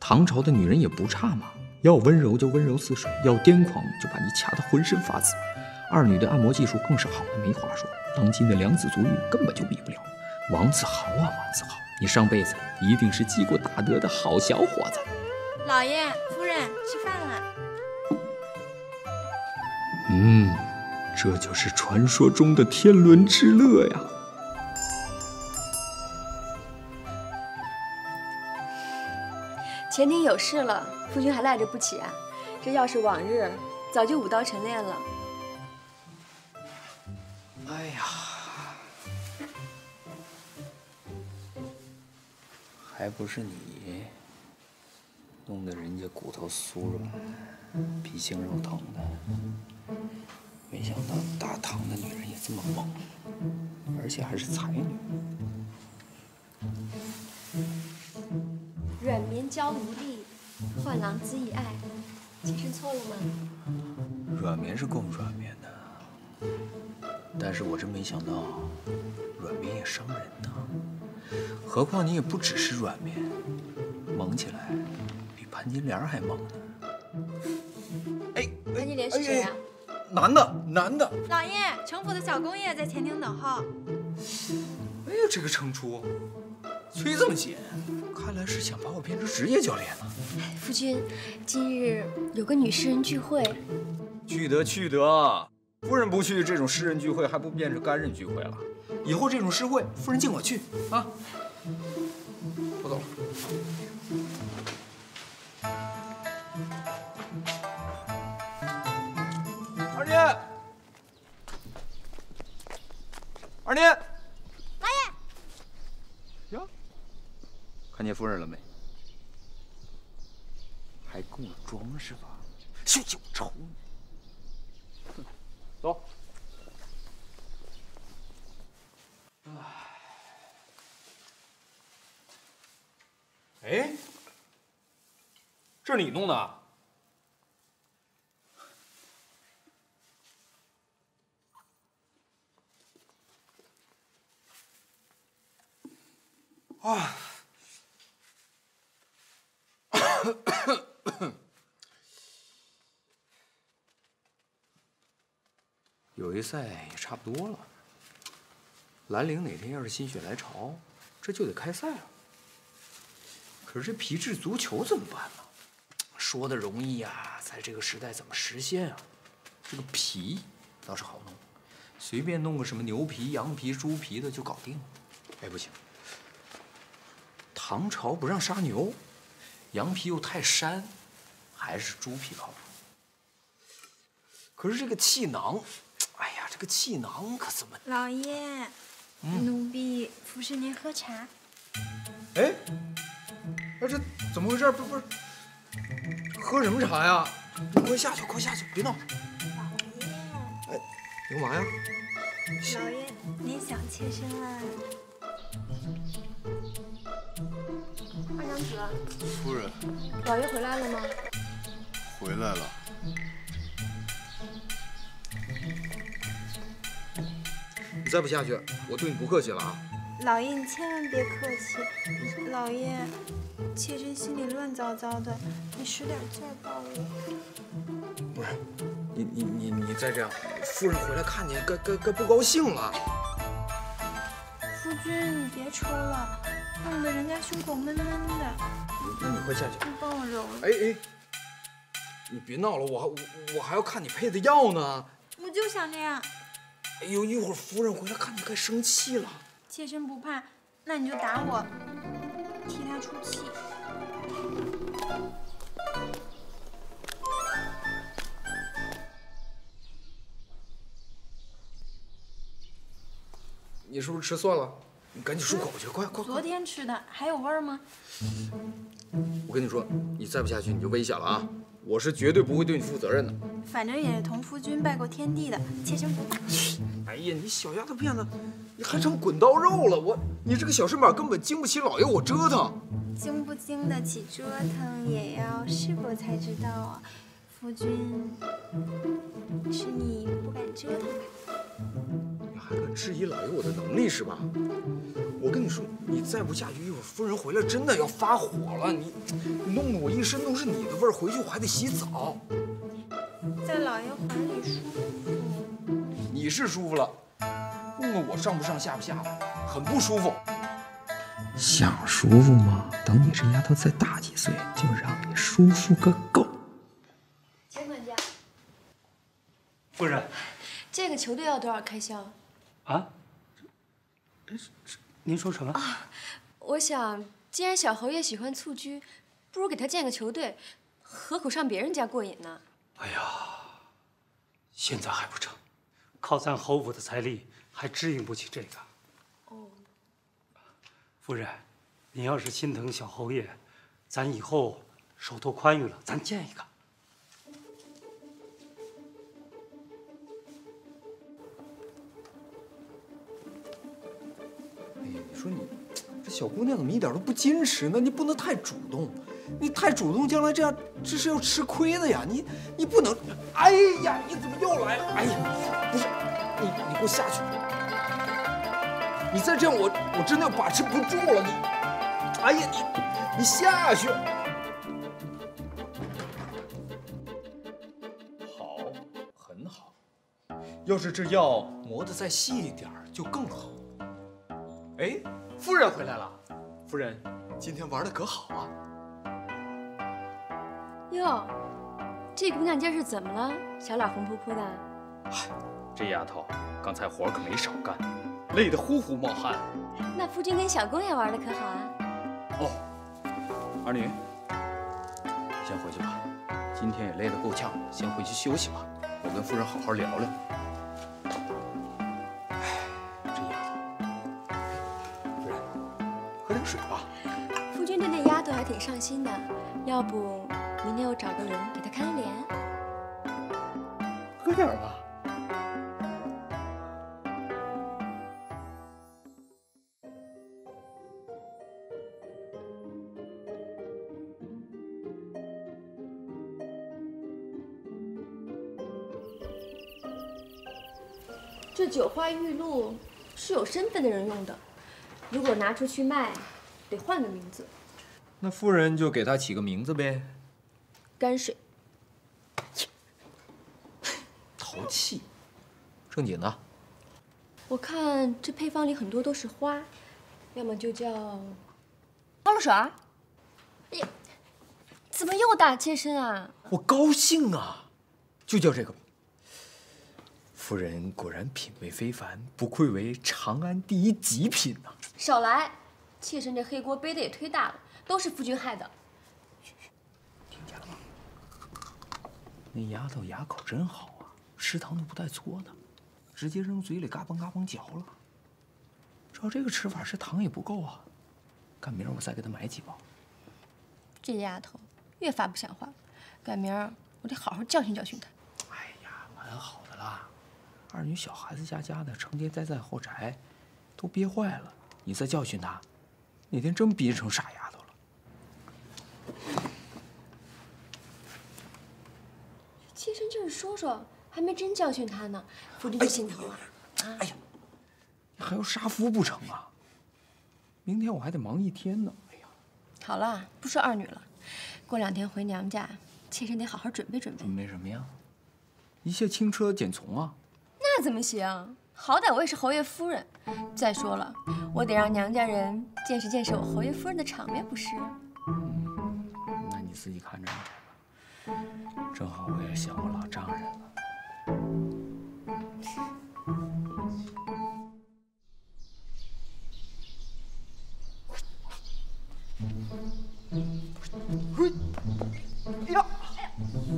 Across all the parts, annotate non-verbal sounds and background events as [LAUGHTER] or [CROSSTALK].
唐朝的女人也不差嘛，要温柔就温柔似水，要癫狂就把你掐得浑身发紫。二女的按摩技术更是好的没话说，当今的良子足浴根本就比不了。王子豪啊，王子豪，你上辈子一定是积过大德的好小伙子。老爷、夫人，吃饭了。嗯，这就是传说中的天伦之乐呀。前庭有事了，夫君还赖着不起啊？这要是往日，早就舞刀晨练了。哎呀，还不是你弄得人家骨头酥软、皮青肉疼的。没想到大唐的女人也这么猛，而且还是才女。软绵娇无力，换郎恣意爱，妾身错了吗？软绵是够软绵的，但是我真没想到，软绵也伤人呢。何况你也不只是软绵，猛起来比潘金莲还猛呢。哎，潘金莲是谁啊？男的，男的。老爷，城府的小公爷在前厅等候。哎呀，这个程初，催这么紧，看来是想把我变成职业教练呢。夫君，今日有个女诗人聚会，去得去得，夫人不去，这种诗人聚会还不变成干人聚会了？以后这种诗会，夫人尽管去啊。我走了。二妮，二妮，老爷，呀，看见夫人了没？还跟我装是吧？就有仇。哼走。哎，这是你弄的？啊！决赛也差不多了。兰陵哪天要是心血来潮，这就得开赛了。可是这皮质足球怎么办呢？说的容易呀，在这个时代怎么实现啊？这个皮倒是好弄，随便弄个什么牛皮、羊皮、猪皮的就搞定了。哎，不行，唐朝不让杀牛，羊皮又太膻，还是猪皮靠谱。可是这个气囊，这个气囊可怎么？老爷，奴婢服侍您喝茶。哎，哎，这怎么回事？不不是，喝什么茶呀？你快下去，快下去，别闹！老爷哎，你干嘛呀？老爷，您想妾身了？二娘子，夫人老爷回来了吗？回来了，你再不下去，我对你不客气了啊！老爷，你千万别客气。老爷，妾身心里乱糟糟的，你使点劲儿抱我。不是，你你你你再这样，夫人回来看你该该该不高兴了。夫君，你别抽了，弄得人家胸口闷闷的。那你快下去。你帮我揉揉。哎哎，你别闹了，我还我我还要看你配的药呢。我就想这样。哎呦，一会儿夫人回来看你该生气了。妾身不怕，那你就打我，替她出气。你是不是吃蒜了？你赶紧漱口去，快快昨！天吃的还有味儿吗？我跟你说，你再不下去你就危险了啊！我是绝对不会对你负责任的。反正也是同夫君拜过天地的，妾身不怕。哎呀，你小丫头片子，你还成滚刀肉了！我，你这个小身板根本经不起老爷我折腾。经不经得起折腾，也要试过才知道啊。夫君，是你不敢折腾吧。你还敢质疑老爷我的能力是吧？我跟你说，你再不下去，一会儿夫人回来真的要发火了。你你弄得我一身都是你的味儿，回去我还得洗澡。在老爷怀里舒服。你是舒服了，弄得我上不上下不下的，很不舒服。想舒服吗？等你这丫头再大几岁，就让你舒服个够。钱管家，夫人，这个球队要多少开销？啊？您说什么？我想，既然小侯爷喜欢蹴鞠，不如给他建个球队，何苦上别人家过瘾呢？哎呀，现在还不成，靠咱侯府的财力还支应不起这个。哦，夫人，您要是心疼小侯爷，咱以后手头宽裕了，咱建一个。小姑娘怎么一点都不矜持呢？你不能太主动，你太主动，将来这样这是要吃亏的呀！你你不能，哎呀，你怎么又来了？哎呀，不是，你你给我下去！你再这样，我我真的要把持不住了！你，哎呀，你你下去！好，很好。要是这药磨得再细一点，就更好。哎，夫人回来了。夫人，今天玩的可好啊！哟，这姑娘今儿是怎么了？小脸红扑扑的。这丫头刚才活可没少干，累得呼呼冒汗。那夫君跟小公爷玩的可好啊？哦，儿女，先回去吧。今天也累得够呛，先回去休息吧。我跟夫人好好聊聊。挺上心的，要不明天我找个人给他看脸？喝点吧。这九花玉露是有身份的人用的，如果拿出去卖，得换个名字。那夫人就给他起个名字呗。泔水，[LAUGHS] 淘气。正经的，我看这配方里很多都是花，要么就叫花露水儿。哎呀，怎么又打妾身啊？我高兴啊，就叫这个。夫人果然品味非凡，不愧为长安第一极品呐、少来！妾身这黑锅背的也忒大了，都是夫君害的。听见了吗？那丫头牙口真好啊，吃糖都不带搓的，直接扔嘴里嘎嘣嘎嘣嚼了。照这个吃法，这糖也不够啊。赶明儿我再给她买几包。这丫头越发不像话了，赶明儿我得好好教训教训她。哎呀，蛮好的啦。二女小孩子家家的，成天待在后宅，都憋坏了。你再教训她，哪天真憋成傻丫妾身就是说说，还没真教训她呢，夫君就心疼了。哎呀，你还要杀夫不成啊？明天我还得忙一天呢。哎呀，好了，不说二女了，过两天回娘家，妾身得好好准备准备。准备什么呀？一切轻车简从啊。那怎么行？好歹我也是侯爷夫人。再说了，我得让娘家人见识见识我侯爷夫人的场面，不是？自己看着吧。正好我也想我老丈人了。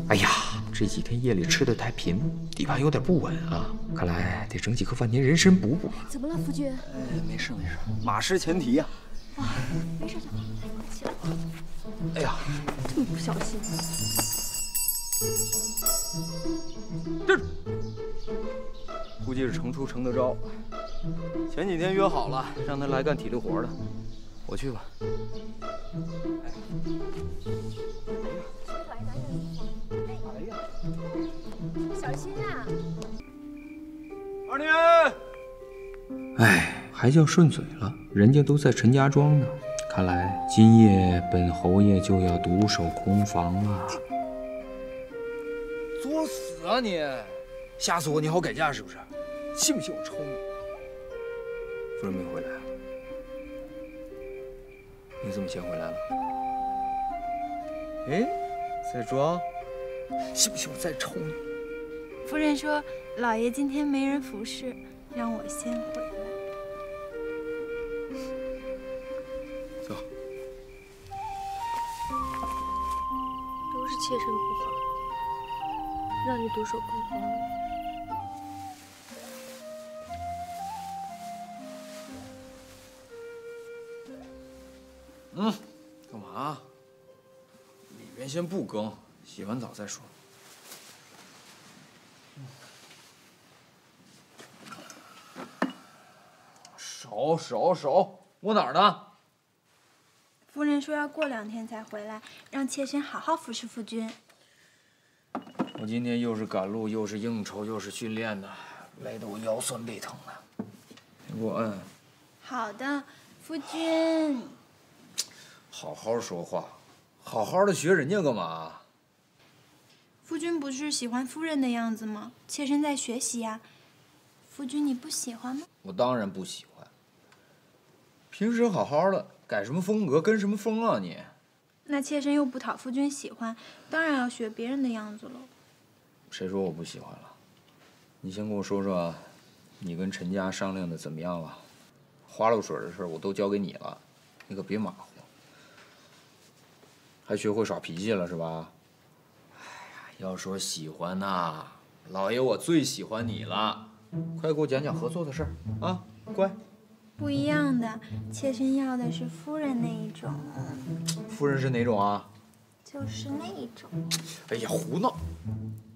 哎呀，这几天夜里吃的太频，底盘有点不稳啊，看来得整几颗饭田人参补补。怎么了，夫君？哎，没事没事，马失前蹄呀、没事，小宝，起来。哎呀，这么不小心！这，估计是程出程德昭。前几天约好了，让他来干体力活的，我去吧。哎呀，小心啊！二妮。哎。还叫顺嘴了，人家都在陈家庄呢。看来今夜本侯爷就要独守空房了。作死啊你！吓死我！你好改嫁是不是？信不信我抽你？夫人没回来啊？你怎么先回来了？哎，在装？信不信我再抽你？夫人说，老爷今天没人服侍，让我先回妾身不好，让你独守空房。嗯，干嘛？里边先不更，洗完澡再说。手手手，摸哪儿呢？夫人说要过两天才回来，让妾身好好服侍夫君。我今天又是赶路，又是应酬，又是训练的，累得我腰酸背疼的。你给我摁，好的，夫君。好好说话，好好的学人家干嘛？夫君不是喜欢夫人的样子吗？妾身在学习呀。夫君你不喜欢吗？我当然不喜欢。平时好好的，改什么风格，跟什么风啊你？那妾身又不讨夫君喜欢，当然要学别人的样子喽。谁说我不喜欢了？你先跟我说说，你跟陈家商量的怎么样了？花露水的事我都交给你了，你可别马虎。还学会耍脾气了是吧？哎呀，要说喜欢呐，老爷我最喜欢你了。快给我讲讲合作的事儿啊，乖。不一样的，妾身要的是夫人那一种。夫人是哪种啊？就是那一种。哎呀，胡闹！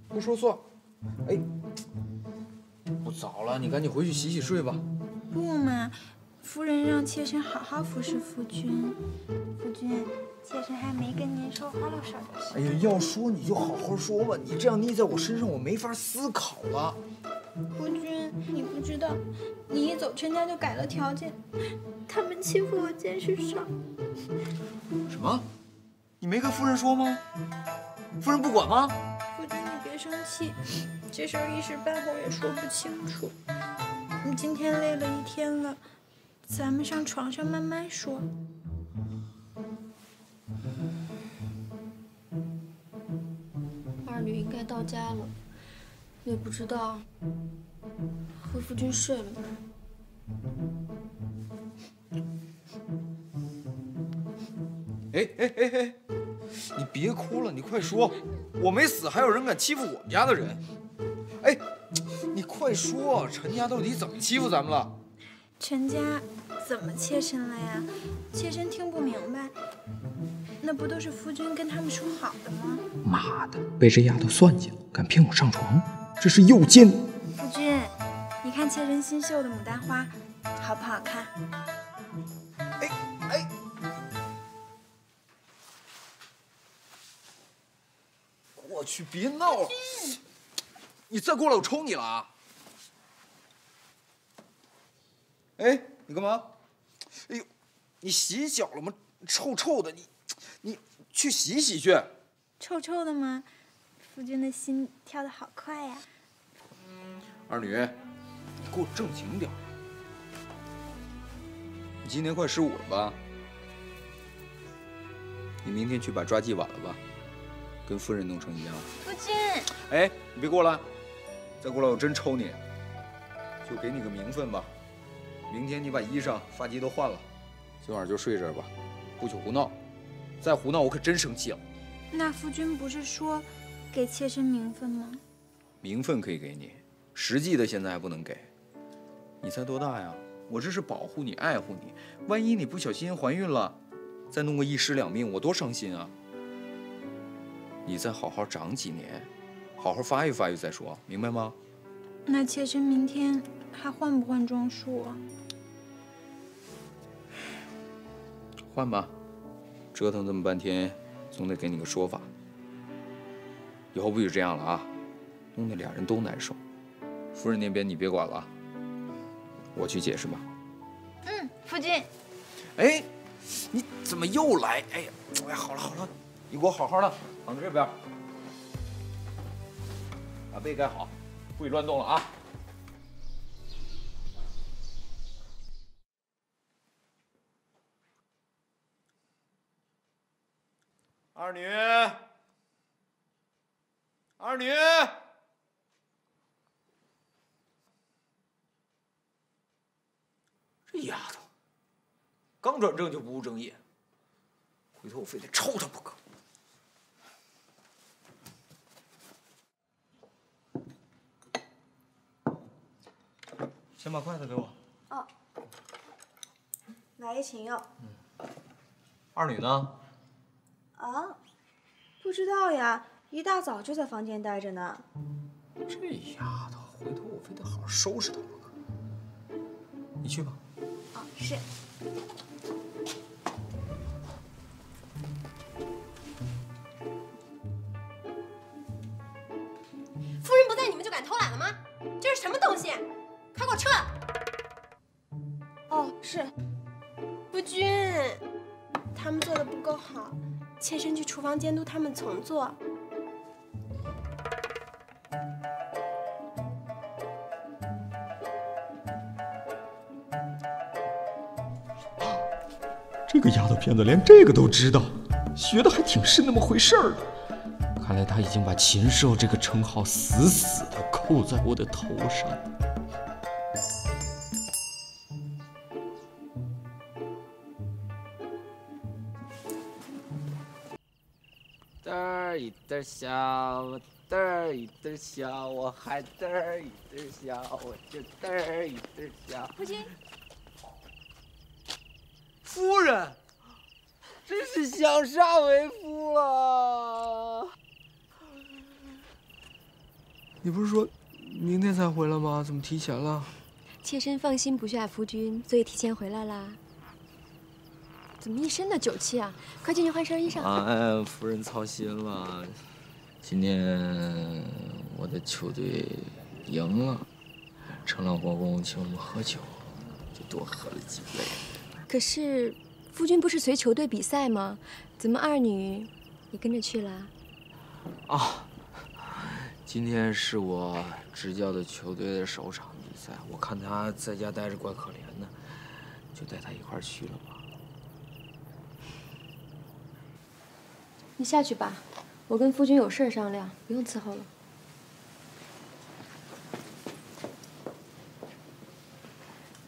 不说错。哎，不早了，你赶紧回去洗洗睡吧。不嘛，夫人让妾身好好服侍夫君。夫君，妾身还没跟您说花露水的事。哎呀，要说你就好好说吧，你这样腻在我身上，我没法思考了。夫君，你不知道，你一走，陈家就改了条件，他们欺负我见识少。什么？你没跟夫人说吗？夫人不管吗？夫君，你别生气，这事儿一时半会儿也说不清楚。你今天累了一天了，咱们上床上慢慢说。二女应该到家了，也不知道和夫君睡了没。哎哎哎哎，你别哭了，你快说，我没死，还有人敢欺负我们家的人？哎，你快说，陈家到底怎么欺负咱们了？陈家怎么妾身了呀？妾身听不明白。那不都是夫君跟他们说好的吗？妈的，被这丫头算计了，敢骗我上床，这是右肩！夫君，你看妾身新绣的牡丹花，好不好看？哎哎，我去，别闹了！你再过来，我抽你了啊！哎，你干嘛？哎呦，你洗脚了吗？臭臭的，你你去洗洗去。臭臭的吗？夫君的心跳得好快呀！二女，你给我正经点儿。你今年快十五了吧？你明天去把抓髻挽了吧，跟夫人弄成一样。夫君，哎，你别过来！再过来我真抽你！就给你个名分吧，明天你把衣裳、发髻都换了，今晚就睡这儿吧，不许胡闹！再胡闹我可真生气了。那夫君不是说给妾身名分吗？名分可以给你，实际的现在还不能给。你才多大呀？我这是保护你、爱护你，万一你不小心怀孕了，再弄个一尸两命，我多伤心啊！你再好好长几年，好好发育发育再说，明白吗？那妾身明天还换不换装束啊？换吧，折腾这么半天，总得给你个说法。以后不许这样了啊，弄得俩人都难受。夫人那边你别管了，我去解释吧。嗯，夫君，哎，你怎么又来？哎呀，哎呀，好了好了，你给我好好的躺在这边，把被盖好，不许乱动了啊！二女，二女，这丫头。刚转正就不务正业，回头我非得抽她不可。先把筷子给我。哦，来一请药。二女呢？啊，不知道呀，一大早就在房间待着呢。这丫头，回头我非得好好收拾她不可。你去吧。哦，是。夫人不在，你们就敢偷懒了吗？这是什么东西？快给我撤！哦，是。夫君，他们做的不够好，妾身去厨房监督他们重做。个丫头片子连这个都知道，学的还挺是那么回事儿。看来他已经把禽兽这个称号死死的扣在我的头上。嘚儿一嘚儿笑，嘚儿一嘚儿笑，我还嘚儿一嘚儿笑，我就嘚儿一嘚笑。夫君，夫人，真是想杀为夫了。你不是说明天才回来吗？怎么提前了？妾身放心不下夫君，所以提前回来啦。怎么一身的酒气啊？快进去换身衣裳。哎，夫人操心了。今天我的球队赢了，成了国公请我们喝酒，就多喝了几杯。可是，夫君不是随球队比赛吗？怎么二女也跟着去了？啊，今天是我执教的球队的首场比赛，我看他在家待着怪可怜的，就带他一块儿去了吧。你下去吧，我跟夫君有事商量，不用伺候了。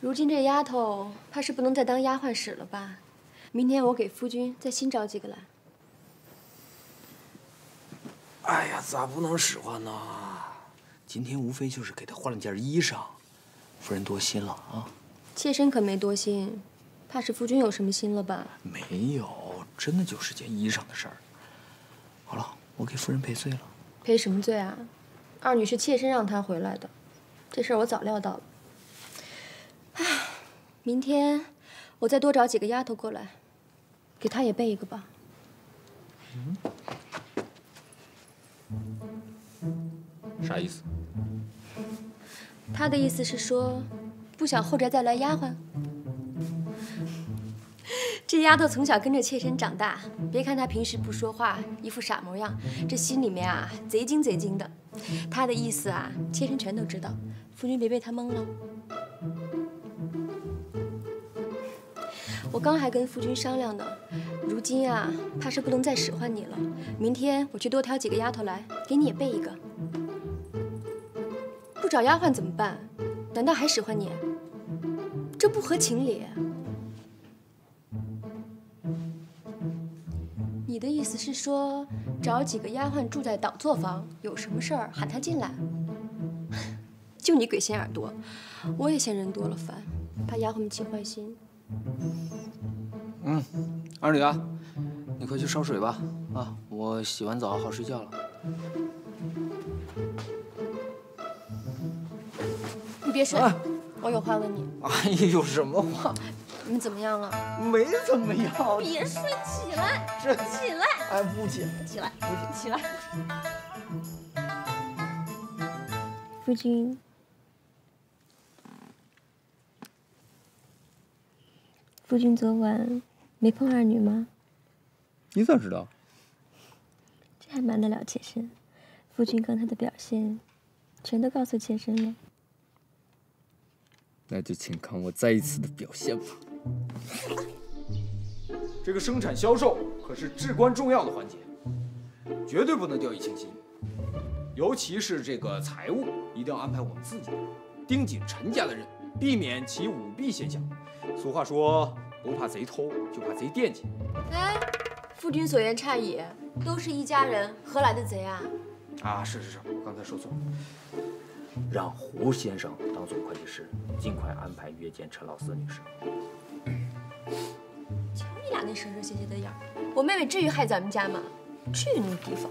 如今这丫头怕是不能再当丫鬟使了吧？明天我给夫君再新找几个来。哎呀，咋不能使唤呢？今天无非就是给她换了件衣裳，夫人多心了啊。妾身可没多心，怕是夫君有什么心了吧？没有，真的就是件衣裳的事儿。好了，我给夫人赔罪了。赔什么罪啊？二女是妾身让她回来的，这事儿我早料到了。唉，明天我再多找几个丫头过来，给她也备一个吧。啥意思？她的意思是说，不想后宅再来丫鬟。[LAUGHS] 这丫头从小跟着妾身长大，别看她平时不说话，一副傻模样，这心里面啊贼精贼精的。她的意思啊，妾身全都知道，夫君别被她蒙了。我刚还跟夫君商量呢，如今啊，怕是不能再使唤你了。明天我去多挑几个丫头来，给你也备一个。不找丫鬟怎么办？难道还使唤你？这不合情理。你的意思是说，找几个丫鬟住在倒座房，有什么事儿喊她进来？[LAUGHS] 就你鬼心眼多，我也嫌人多了烦，怕丫鬟们起坏心。嗯二女啊你快去烧水吧。啊我洗完澡好睡觉了。你别睡我有话问你。哎有什么话？你怎么样了？没怎么样。别睡起来。起来。哎不起。起来不起起来。夫君。夫君昨晚没碰二女吗？你咋知道？这还瞒得了妾身？夫君刚才的表现，全都告诉妾身了。那就请看我再一次的表现吧。这个生产销售可是至关重要的环节，绝对不能掉以轻心。尤其是这个财务，一定要安排我们自己人，盯紧陈家的人，避免其舞弊现象。俗话说，不怕贼偷，就怕贼惦记。哎，夫君所言差矣，都是一家人，何来的贼啊？啊，是是是，我刚才说错了。让胡先生当做会计师，尽快安排约见陈老四女士。瞧你俩那神神邪邪的样儿，我妹妹至于害咱们家吗？至于那么提防？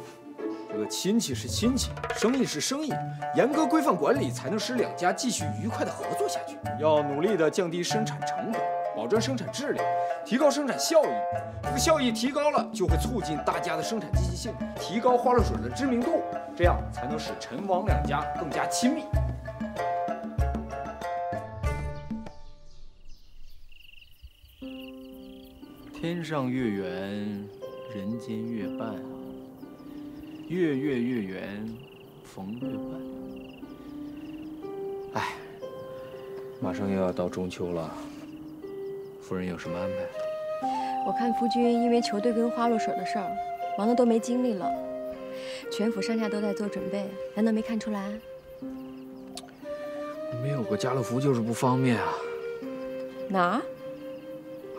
这个亲戚是亲戚，生意是生意，严格规范管理才能使两家继续愉快的合作下去。要努力的降低生产成本，保证生产质量，提高生产效益。这个效益提高了，就会促进大家的生产积极性，提高花露水的知名度，这样才能使陈王两家更加亲密。天上月圆，人间月半啊。月月月圆，逢月半。哎，马上又要到中秋了，夫人有什么安排？我看夫君因为球队跟花露水的事儿，忙得都没精力了。全府上下都在做准备，难道没看出来？没有个家乐福就是不方便啊。哪儿？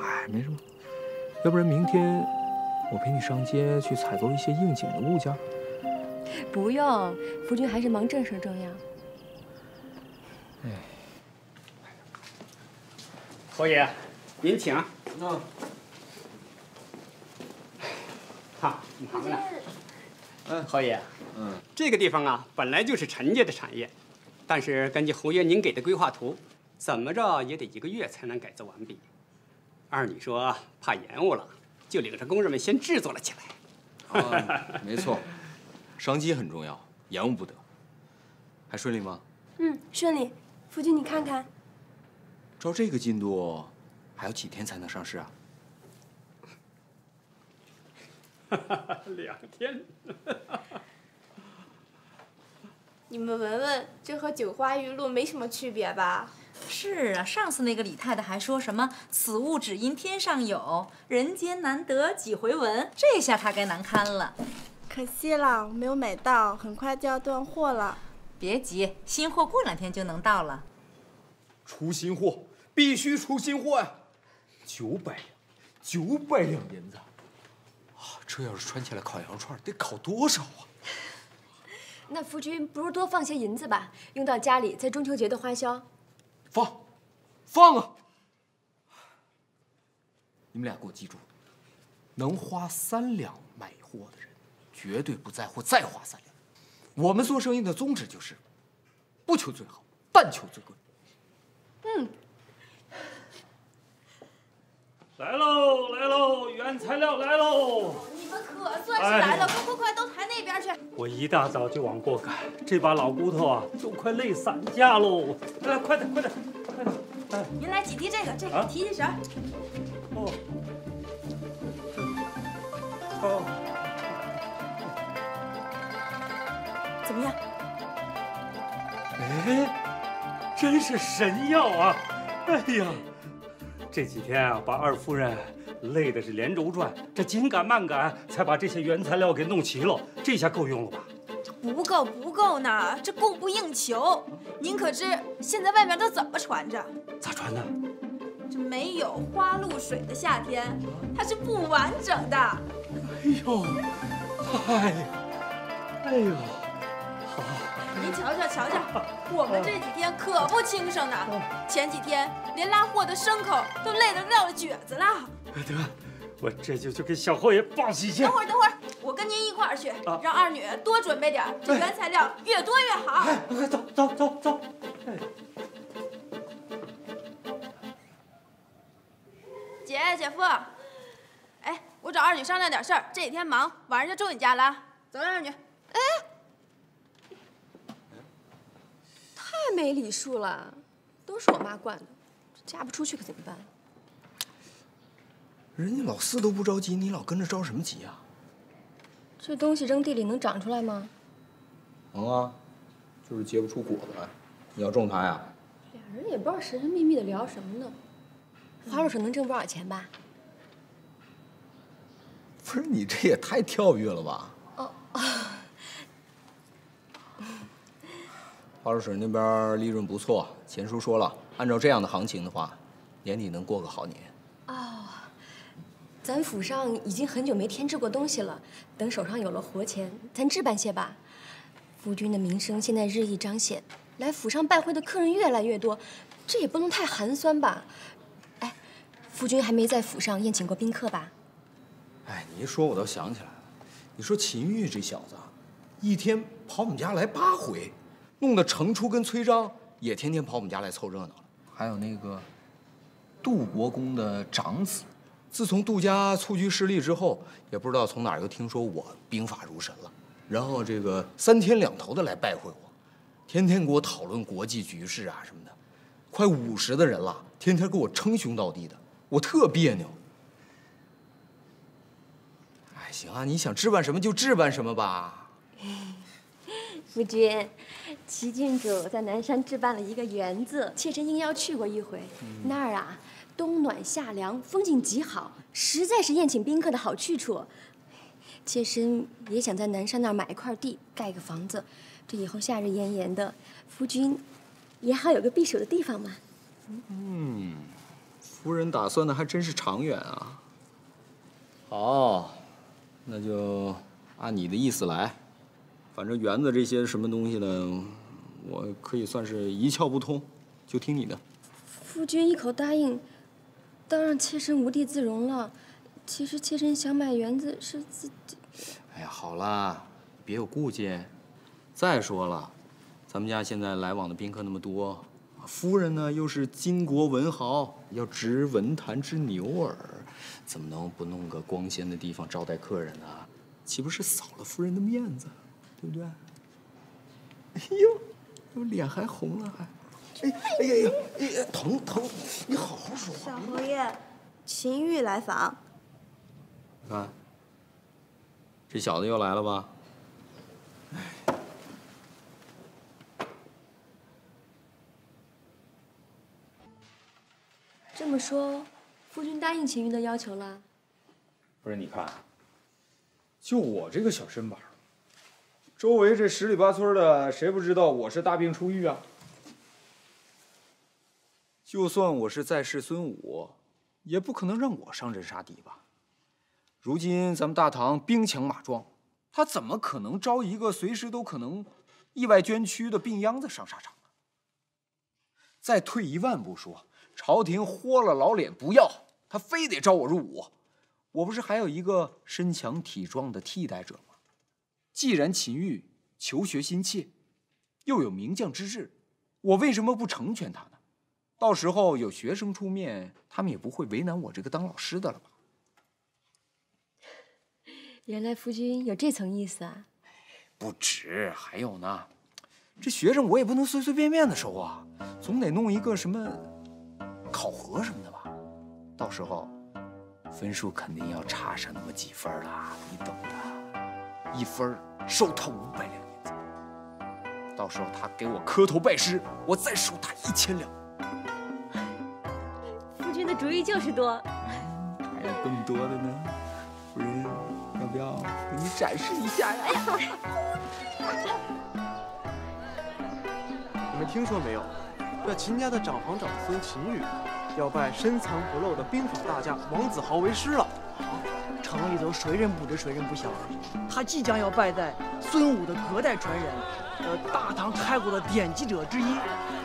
哎，没什么。要不然明天我陪你上街去采购一些应景的物件。不用，夫君还是忙正事重要。哎，侯爷，您请。那哈，你忙呢？嗯侯爷，嗯，这个地方啊，本来就是陈家的产业，但是根据侯爷您给的规划图，怎么着也得一个月才能改造完毕。二女说怕延误了，就领着工人们先制作了起来。啊，没错，商机很重要，延误不得。还顺利吗？嗯，顺利。夫君，你看看，照这个进度，还有几天才能上市啊？[LAUGHS] 两天。[LAUGHS] 你们闻闻，这和九花玉露没什么区别吧？是啊，上次那个李太太还说什么“此物只因天上有，人间难得几回闻”，这下她该难堪了。可惜了，没有买到，很快就要断货了。别急，新货过两天就能到了。出新货，必须出新货呀！九百两，九百两银子，啊，这要是穿起来烤羊肉串，得烤多少啊？[LAUGHS] 那夫君不如多放些银子吧，用到家里，在中秋节的花销。放，放啊！你们俩给我记住，能花三两买货的人，绝对不在乎再花三两。我们做生意的宗旨就是，不求最好，但求最贵。来喽，来喽，原材料来喽！你们可算是来了，快快快，都抬那边去！我一大早就往过赶，这把老骨头啊，都快累散架喽！来，快点，快点，快点！哎，您来几提这个，这啊个提提神。哦，哦，怎么样？哎，真是神药啊！哎呀，这几天啊，把二夫人累的是连轴转，这紧赶慢赶，才把这些原材料给弄齐了。这下够用了吧？不够不够呢，这供不应求。您可知现在外面都怎么传着？咋传的？这没有花露水的夏天，它是不完整的。哎呦，哎，哎呦，好，您瞧瞧瞧瞧，我们这几天可不轻省呢。前几天连拉货的牲口都累得撂了蹶子了。得，我这就去给小侯爷报喜去等。会儿等会儿，我跟您一块儿去，让二女多准备点，这原材料越多越好。哎，走走走走。哎，姐姐夫，哎，我找二女商量点事儿，这几天忙，晚上就住你家了啊。走了，二女。太没礼数了，都是我妈惯的，嫁不出去可怎么办？人家老四都不着急，你老跟着着什么急啊？这东西扔地里能长出来吗？能啊，就是结不出果子来。你要种它呀？俩人也不知道神神秘秘的聊什么呢。花露水能挣不少钱吧？不是你这也太跳跃了吧？哦 [LAUGHS] 花露水那边利润不错，钱叔说了，按照这样的行情的话，年底能过个好年。哦，咱府上已经很久没添置过东西了，等手上有了活钱，咱置办些吧。夫君的名声现在日益彰显，来府上拜会的客人越来越多，这也不能太寒酸吧？哎，夫君还没在府上宴请过宾客吧？哎，你一说，我倒想起来了。你说秦玉这小子，一天跑我们家来八回，弄得程初跟崔章也天天跑我们家来凑热闹了。还有那个杜国公的长子，自从杜家蹴鞠失利之后，也不知道从哪儿又听说我兵法如神了，然后这个三天两头的来拜会我，天天给我讨论国际局势啊什么的，快五十的人了，天天给我称兄道弟的，我特别扭。哎，行啊，你想置办什么就置办什么吧。[LAUGHS] 夫君，齐郡主在南山置办了一个园子，妾身应邀去过一回。那儿啊，冬暖夏凉，风景极好，实在是宴请宾客的好去处。妾身也想在南山那儿买一块地，盖个房子，这以后夏日炎炎的，夫君也好有个避暑的地方嘛。嗯，夫人打算的还真是长远啊。好，那就按你的意思来。反正园子这些什么东西呢，我可以算是一窍不通，就听你的。夫君一口答应，倒让妾身无地自容了。其实妾身想买园子是自己。哎呀，好啦，别有顾忌。再说了，咱们家现在来往的宾客那么多，夫人呢又是巾帼文豪，要执文坛之牛耳，怎么能不弄个光鲜的地方招待客人呢？岂不是扫了夫人的面子？对不对？哎呦，我脸还红了，还，哎哎呀呀，哎呀，疼疼！你好好说话。小侯爷，秦玉来访。你看，这小子又来了吧？这么说，夫君答应秦玉的要求了？不是，你看，就我这个小身板，周围这十里八村的，谁不知道我是大病初愈啊？就算我是在世孙武，也不可能让我上阵杀敌吧？如今咱们大唐兵强马壮，他怎么可能招一个随时都可能意外捐躯的病秧子上沙场啊？再退一万步说，朝廷豁了老脸不要，他非得招我入伍，我不是还有一个身强体壮的替代者吗？既然秦玉求学心切，又有名将之志，我为什么不成全他呢？到时候有学生出面，他们也不会为难我这个当老师的了吧？原来夫君有这层意思啊！不止，还有呢，这学生我也不能随随便便的收啊，总得弄一个什么考核什么的吧？到时候分数肯定要差上那么几分了，你懂的。一分收他五百两银子，到时候他给我磕头拜师，我再收他一千两。夫君的主意就是多。还有更多的呢，夫人要不要给你展示一下呀？你们听说没有？这秦家的长房长孙秦羽要拜深藏不露的兵法大家王子豪为师了。城里头谁人不知谁人不晓，他即将要拜在孙武的隔代传人，呃，大唐开国的奠基者之一，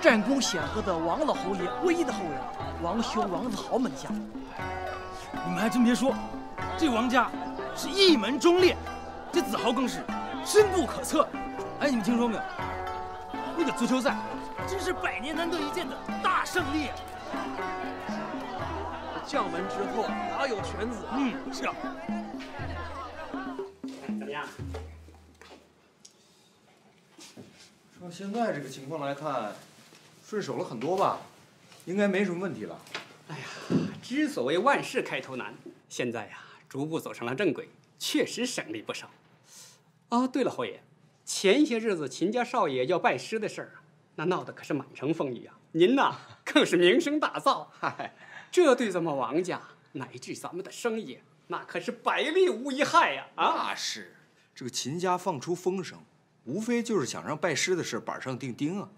战功显赫的王老侯爷唯一的后人，王修王子豪门下。你们还真别说，这王家是一门忠烈，这子豪更是深不可测。哎，你们听说没有？那个足球赛真是百年难得一见的大胜利啊！将门之后哪有犬子？嗯，是啊。怎么样？照现在这个情况来看，顺手了很多吧？应该没什么问题了。哎呀，之所谓万事开头难，现在呀，逐步走上了正轨，确实省力不少。哦，对了，侯爷，前些日子秦家少爷要拜师的事儿啊，那闹得可是满城风雨啊！您呐，更是名声大噪。嗨，这对咱们王家乃至咱们的生意，那可是百利无一害呀！啊，那是，这个秦家放出风声，无非就是想让拜师的事板上钉钉啊。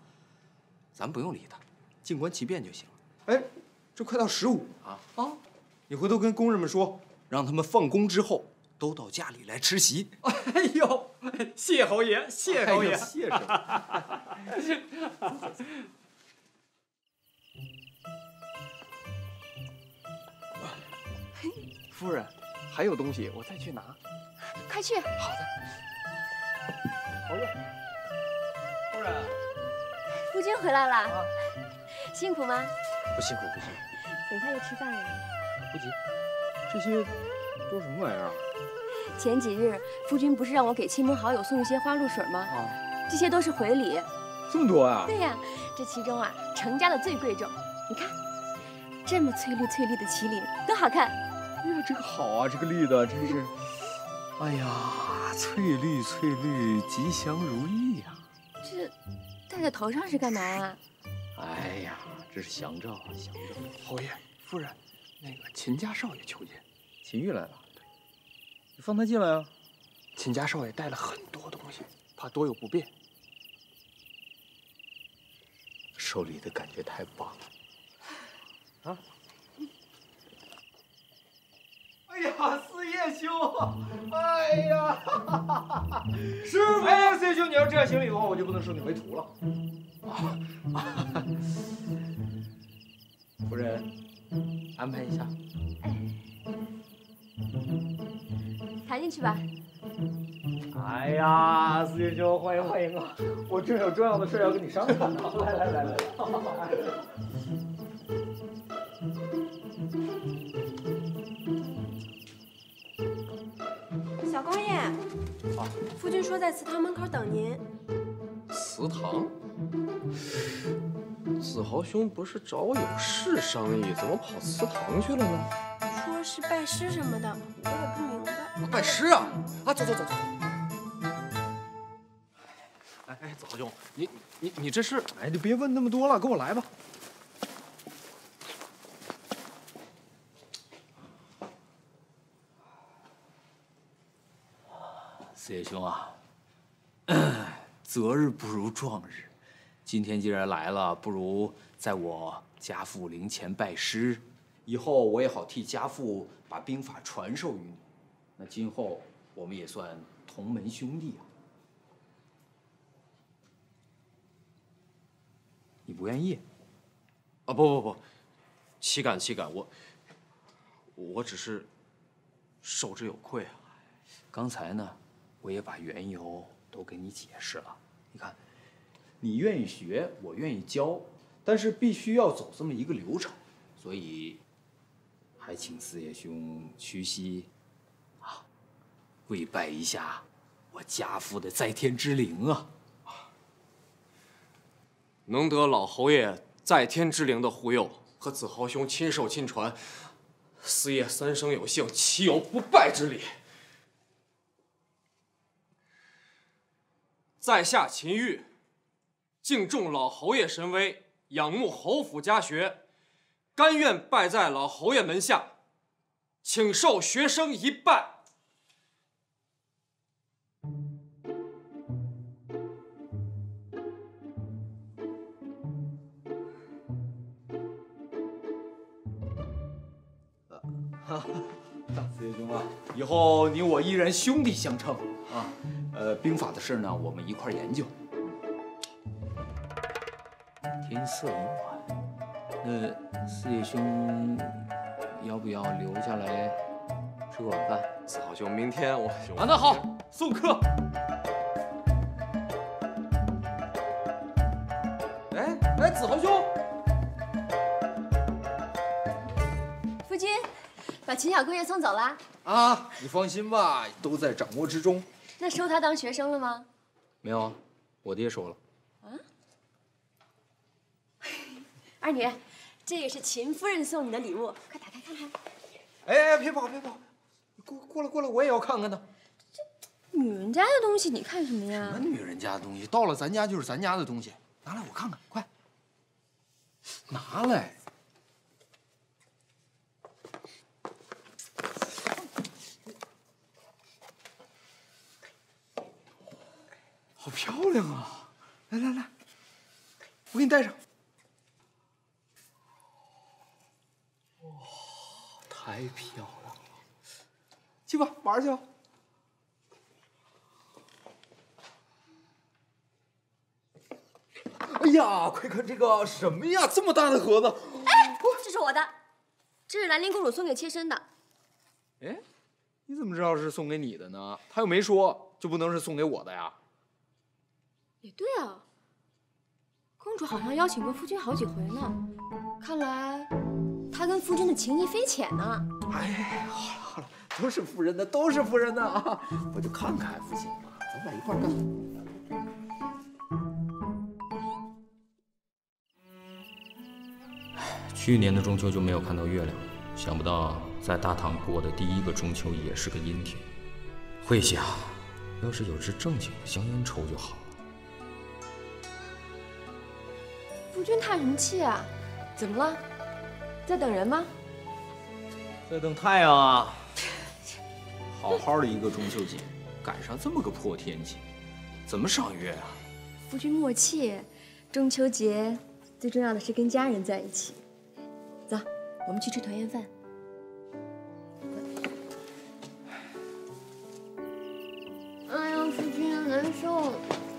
咱不用理他，静观其变就行了。哎，这快到十五啊！啊，你回头跟工人们说，让他们放工之后都到家里来吃席。哎呦，谢侯爷，谢侯爷，哎谢什 [LAUGHS] 夫人，还有东西，我再去拿。快去！好的。侯爷，夫人，夫君回来了，辛苦吗？不辛苦不辛苦，等下就吃饭了。不急。这些都是什么玩意儿啊？前几日夫君不是让我给亲朋好友送一些花露水吗？啊，这些都是回礼。这么多啊？对呀，这其中啊，程家的最贵重。你看，这么翠绿翠绿的麒麟，多好看！哎呀，这个好啊，这个绿的真是，哎呀，翠绿翠绿，吉祥如意呀、这戴在头上是干嘛啊？[LAUGHS] 哎呀，这是祥兆啊，祥兆。侯爷，夫人，那个秦家少爷求见。秦玉来了，你放他进来啊。秦家少爷带了很多东西，怕多有不便。受礼的感觉太棒了。哎呀，四叶兄，哎呀，[LAUGHS] 师傅，哎呀，四叶兄，你要这样行礼的话，我就不能收你为徒了。[LAUGHS] 夫人，安排一下。哎抬进去吧。哎呀，四叶兄，欢迎欢迎啊！我正有重要的事要跟你商量呢。来来来来。小公爷，啊夫君说在祠堂门口等您。祠堂？子豪兄不是找我有事商议，怎么跑祠堂去了呢？说是拜师什么的，我也不明白。拜师啊！啊，走走走走走。哎哎，子豪兄，你你你这是？哎，你别问那么多了，跟我来吧。四叶兄啊，[CLEARS THROAT] 择日不如撞日，今天既然来了，不如在我家父灵前拜师，以后我也好替家父把兵法传授于你。那今后我们也算同门兄弟啊。你不愿意？啊，不不不，岂敢岂敢，我我只是受之有愧啊。刚才呢，我也把缘由都给你解释了。你看，你愿意学，我愿意教，但是必须要走这么一个流程，所以还请四叶兄屈膝啊，跪拜一下我家父的在天之灵啊！能得老侯爷在天之灵的护佑和子豪兄亲授亲传，四叶三生有幸，岂有不拜之理？在下秦玉，敬重老侯爷神威，仰慕侯府家学，甘愿拜在老侯爷门下，请受学生一拜。四叶兄啊，以后你我依然兄弟相称啊。呃，兵法的事呢，我们一块儿研究。天色已晚，那四叶兄要不要留下来吃个晚饭？子豪兄，明天我啊，那好，送客。哎哎，子豪兄，夫君，把秦小姑爷送走了，啊，你放心吧，都在掌握之中。那收他当学生了吗？没有啊，我爹收了。[LAUGHS] 二女，这也是秦夫人送你的礼物，快打开看看。哎哎，别跑别跑，过过来过来，我也要看看呢。这女人家的东西你看什么呀？什么女人家的东西？到了咱家就是咱家的东西，拿来我看看，快拿来。好漂亮啊！来来来，我给你戴上。哇，太漂亮了！去吧，玩去吧。哎呀，快看这个什么呀？这么大的盒子！哎，这是我的，这是兰陵公主送给妾身的。哎，你怎么知道是送给你的呢？她又没说，就不能是送给我的呀？也对啊，公主好像邀请过夫君好几回呢，看来她跟夫君的情谊非浅呢。哎，好了好了，都是夫人的，都是夫人的啊！我就看看夫君嘛，咱俩一块干。去年的中秋就没有看到月亮，想不到在大唐过的第一个中秋也是个阴天。会下，要是有支正经的香烟抽就好了。夫君叹什么气啊？怎么了？在等人吗？在等太阳啊！[LAUGHS] 好好的一个中秋节，赶上这么个破天气，怎么赏月啊？夫君莫气，中秋节最重要的是跟家人在一起。走，我们去吃团圆饭。哎呀，夫君难受。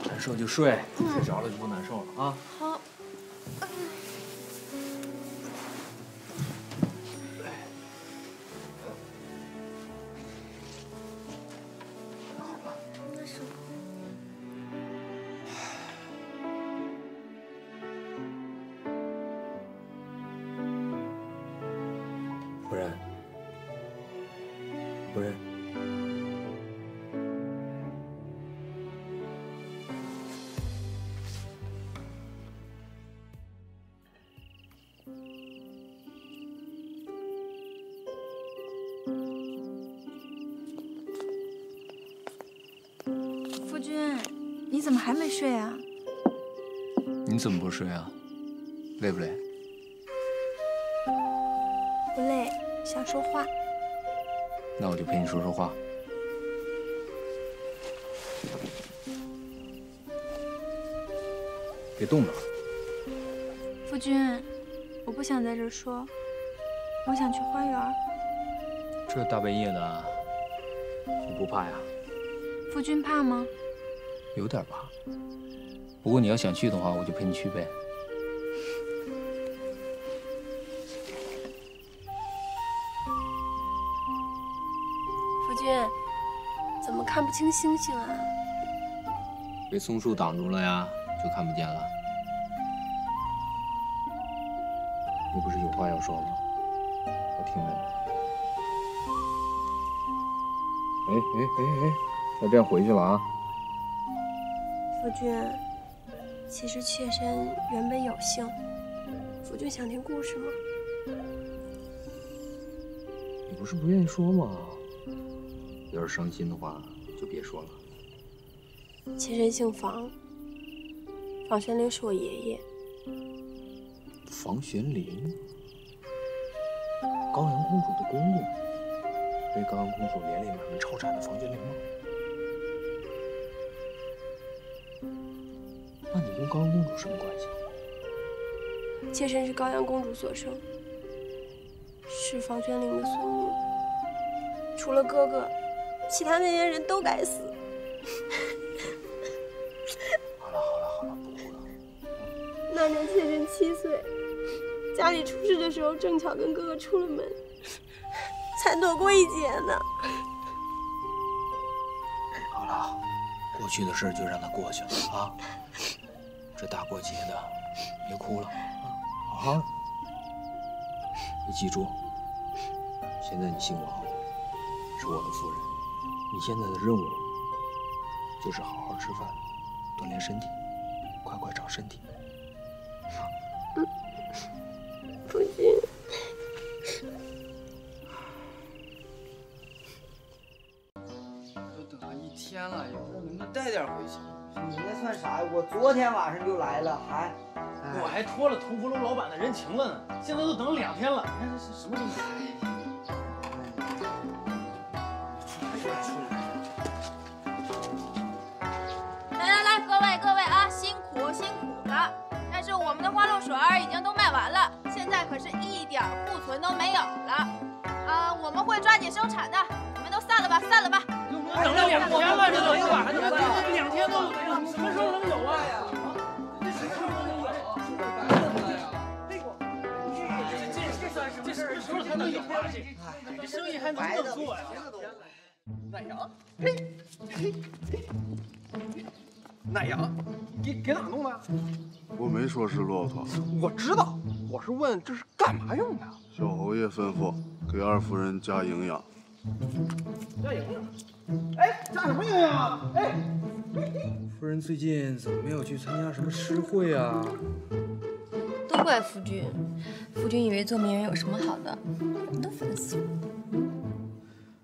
难受就睡，睡着了就不难受了啊。好。夫睡啊？累不累？不累，想说话。那我就陪你说说话。别冻着，夫君，我不想在这儿说，我想去花园。这大半夜的，你不怕呀？夫君怕吗？有点怕。不过你要想去的话，我就陪你去呗。夫君，怎么看不清星星啊？被松树挡住了呀，就看不见了。你不是有话要说吗？我听着呢。哎哎哎哎，那这样回去了啊？夫君，其实妾身原本有幸。夫君想听故事吗？你不是不愿意说吗？要是伤心的话，就别说了。妾身姓房，房玄龄是我爷爷。房玄龄，高阳公主的公公，被高阳公主连累满门抄斩的房玄龄吗？跟高阳公主什么关系？妾身是高阳公主所生，是房玄龄的孙女。除了哥哥，其他那些人都该死。好了好了好了，不哭了。那年妾身七岁，家里出事的时候，正巧跟哥哥出了门，才躲过一劫呢。好了，过去的事就让它过去了啊。这大过节的，别哭了啊！你记住，现在你姓王，是我的夫人。你现在的任务就是好好吃饭，锻炼身体，快快长身体。嗯，不行。都等了一天了，也不知道能不能带点回去。你那算啥呀？我昨天晚上就来了，还我还托了屠福楼老板的人情了呢，现在都等两天了，你看这是什么东西？来来来，各位各位啊，辛苦辛苦了！但是我们的花露水已经都卖完了，现在可是一点库存都没有了。啊，我们会抓紧生产的，你们都散了吧，散了吧。等了两天了，这都一晚上，这两天都什么时候能有啊呀？这什么时候能有？这这这算什么这？什么时候才能有啊？这这生意还能不能做呀？奶羊，嘿，嘿，奶羊，给给哪弄的？我没说是骆驼，我知道，我是问这是干嘛用的？小侯爷吩咐给二夫人加营养。加营养？哎，加什么营养啊？哎，夫人最近怎么没有去参加什么诗会啊？都怪夫君，夫君以为做名人有什么好的，都烦死了。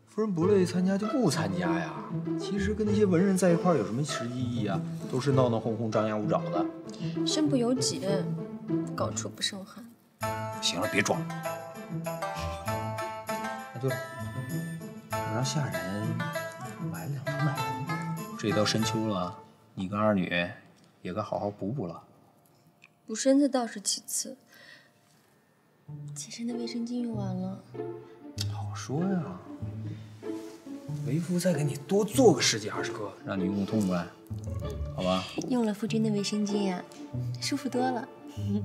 夫人不乐意参加就不参加呀。其实跟那些文人在一块儿有什么实际意义啊？都是闹闹哄哄、张牙舞爪的。身不由己，高处不胜寒。行了，别装了。哎，对了，我让下人。这一到深秋了，你跟二女也该好好补补了。补身子倒是其次，妾身的卫生巾用完了。好说呀，为夫再给你多做个十几二十个，让你用个痛快，好吧？用了夫君的卫生巾呀、舒服多了。夫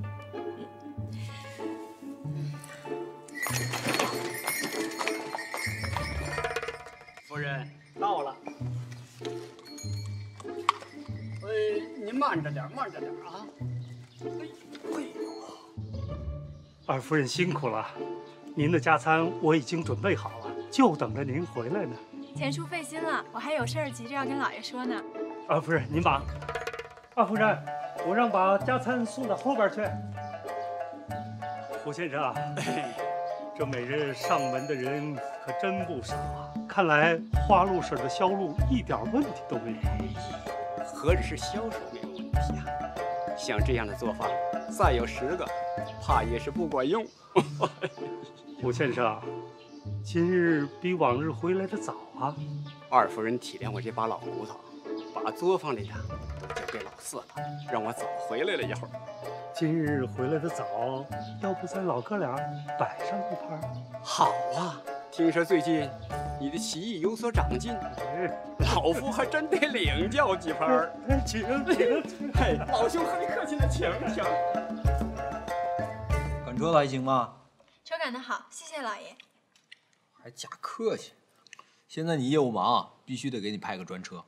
[LAUGHS] 慢着点，慢着点啊！哎呦二夫人辛苦了，您的加餐我已经准备好了，就等着您回来呢。钱叔费心了，我还有事儿急着要跟老爷说呢。二夫人您忙。二夫人，我让把加餐送到后边去。胡先生啊，[LAUGHS] 这每日上门的人可真不少啊！看来花露水的销路一点问题都没有。何止是销售没有问题啊？像这样的做法，再有十个，怕也是不管用。[LAUGHS] 胡先生，今日比往日回来的早啊。二夫人体谅我这把老骨头，把作坊里的都交给老四了，让我早回来了一会儿。今日回来的早，要不咱老哥俩摆上一盘？好啊！听说最近你的棋艺有所长进，老夫还真得领教几盘。请请，哎，老兄何必客气呢？请请。赶车了还行吗？车赶得好，谢谢老爷。还假客气。现在你业务忙，必须得给你派个专车。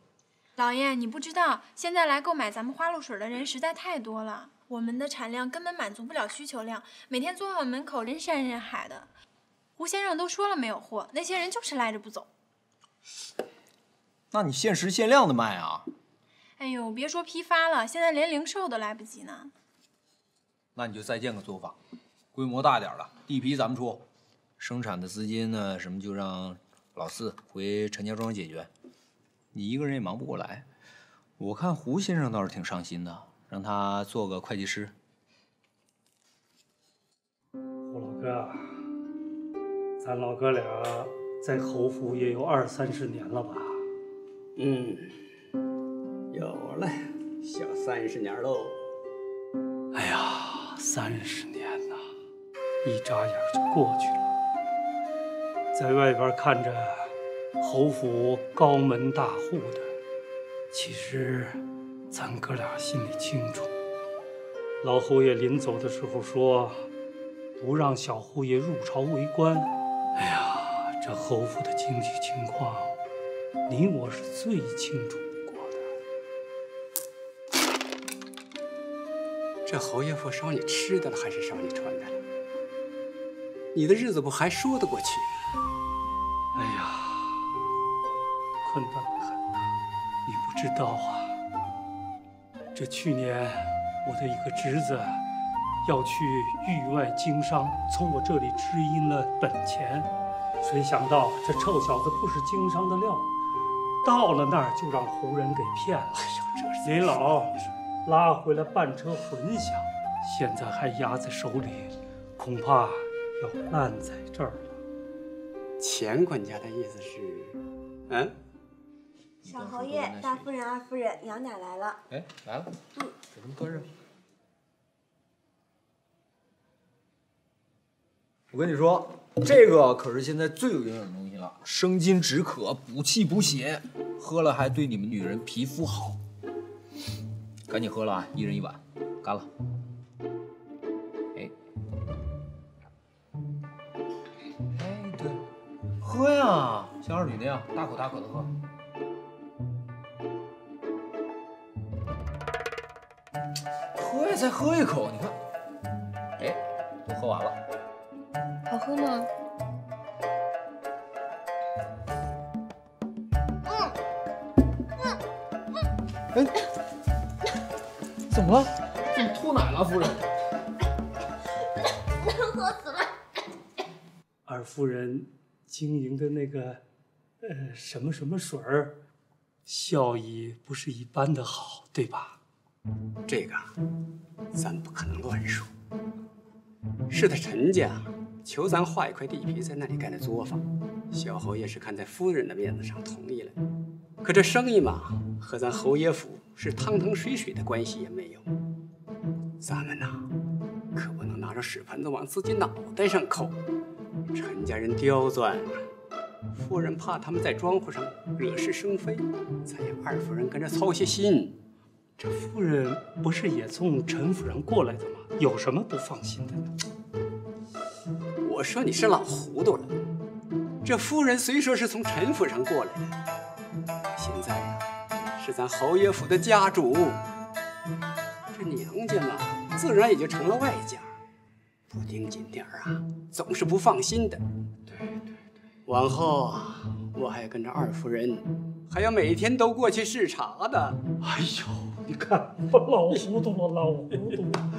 老爷，你不知道，现在来购买咱们花露水的人实在太多了，我们的产量根本满足不了需求量，每天作坊门口人山人海的。胡先生都说了没有货，那些人就是赖着不走。那你限时限量的卖啊？哎呦，别说批发了，现在连零售都来不及呢。那你就再建个作坊，规模大点儿的，地皮咱们出，生产的资金呢什么就让老四回陈家庄解决。你一个人也忙不过来。我看胡先生倒是挺上心的，让他做个会计师。胡老哥，咱老哥俩在侯府也有二三十年了吧？嗯，有了，小三十年喽。哎呀，三十年呐，一眨眼就过去了。在外边看着侯府高门大户的，其实咱哥俩心里清楚。老侯爷临走的时候说，不让小侯爷入朝为官。这侯府的经济情况，你我是最清楚不过的。这侯爷府烧你吃的了，还是烧你穿的了？你的日子不还说得过去？哎呀，困难的很呐！你不知道啊，这去年我的一个侄子要去域外经商，从我这里支应了本钱，谁想到这臭小子不是经商的料，到了那儿就让胡人给骗了。哎呀，这您老拉回来半车混响，现在还压在手里，恐怕要烂在这儿了。钱管家的意思是，嗯，小侯爷、大夫人、二夫人，娘奶来了。哎，来了。嗯，有什么客人？我跟你说，这个可是现在最有营养的东西了，生津止渴、补气补血，喝了还对你们女人皮肤好。赶紧喝了啊，一人一碗，干了。哎，哎，对，喝呀，像二女那样大口大口的喝。喝呀，再喝一口，你看，哎，都喝完了。好喝吗？哎，怎么了？怎么吐奶了，夫人？喝死了！二夫人经营的那个，呃，什么什么水儿，效益不是一般的好，对吧？这个咱不可能乱说。是他陈家求咱划一块地皮，在那里盖了作坊。小侯爷是看在夫人的面子上同意了，可这生意嘛，和咱侯爷府是汤汤水水的关系也没有。咱们呐，可不能拿着屎盆子往自己脑袋上扣。陈家人刁钻，夫人怕他们在庄户上惹是生非，才让二夫人跟着操些心。这夫人不是也从陈府上过来的吗？有什么不放心的呢？我说你是老糊涂了。这夫人虽说是从陈府上过来的，现在呀是咱侯爷府的家主，这娘家嘛，自然也就成了外家，不盯紧点儿啊，总是不放心的。对对对，往后啊，我还跟着二夫人，还要每天都过去视察的。哎呦，你看我老糊涂了，老糊涂了。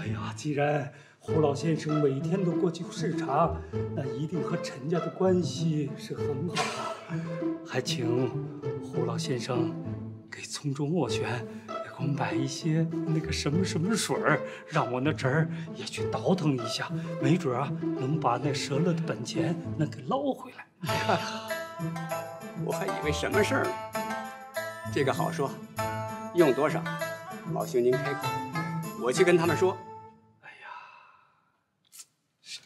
哎呀，既然胡老先生每天都过去视察，那一定和陈家的关系是很好的。还请胡老先生给从中斡旋，给我买一些那个什么什么水儿，让我那侄儿也去倒腾一下，没准啊能把那折了的本钱能给捞回来。我还以为什么事儿呢？这个好说，用多少，老兄您开口，我去跟他们说。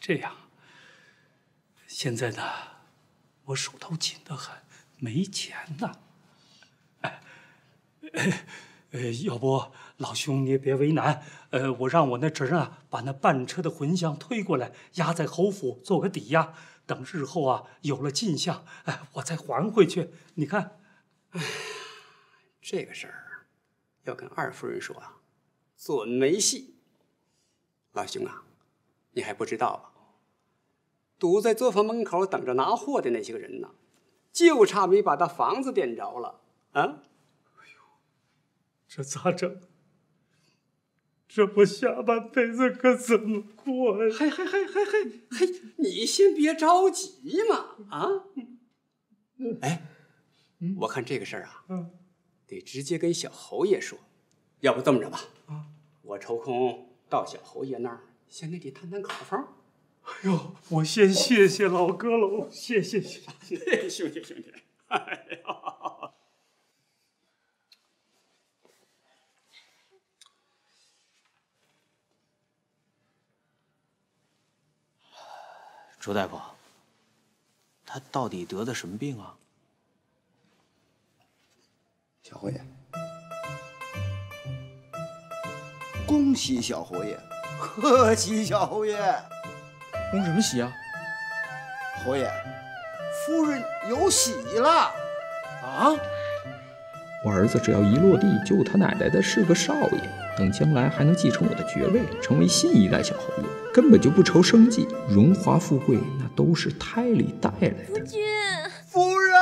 这样，现在呢，我手头紧得很，没钱呐。哎，[LAUGHS] 呃，要不老兄你也别为难，呃，我让我那侄儿啊，把那半车的魂香推过来，压在侯府做个抵押，等日后啊有了进项，哎，我再还回去。你看，哎，这个事儿要跟二夫人说啊，准没戏。老兄啊。你还不知道吧？堵在作坊门口等着拿货的那些个人呢，就差没把他房子点着了啊！哎呦，这咋整？这不下半辈子可怎么过呀？嘿嘿嘿嘿嘿嘿，你先别着急嘛啊！哎，我看这个事儿啊，得直接跟小侯爷说。要不这么着吧，啊我抽空到小侯爷那儿。先跟你探探口风。哎呦，我先谢谢老哥喽，谢谢谢谢兄弟兄弟。哎呀，周大夫，他到底得的什么病啊？小侯爷，恭喜小侯爷！贺喜小侯爷，恭什么喜啊？侯爷，夫人有喜了！啊！我儿子只要一落地，就他奶奶的是个少爷，等将来还能继承我的爵位，成为新一代小侯爷，根本就不愁生计，荣华富贵那都是胎里带来的。夫君，夫人。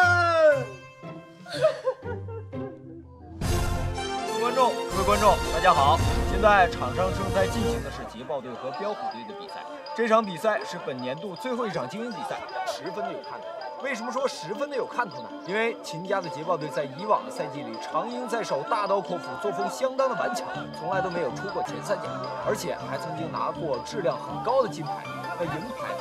各位观众，各位观众，大家好！现在场上正在进行的是捷豹队和标虎队的比赛。这场比赛是本年度最后一场精英比赛，十分的有看头。为什么说十分的有看头呢？因为秦家的捷豹队在以往的赛季里长鹰在手，大刀阔斧，作风相当的顽强，从来都没有出过前三甲，而且还曾经拿过质量很高的金牌。那银牌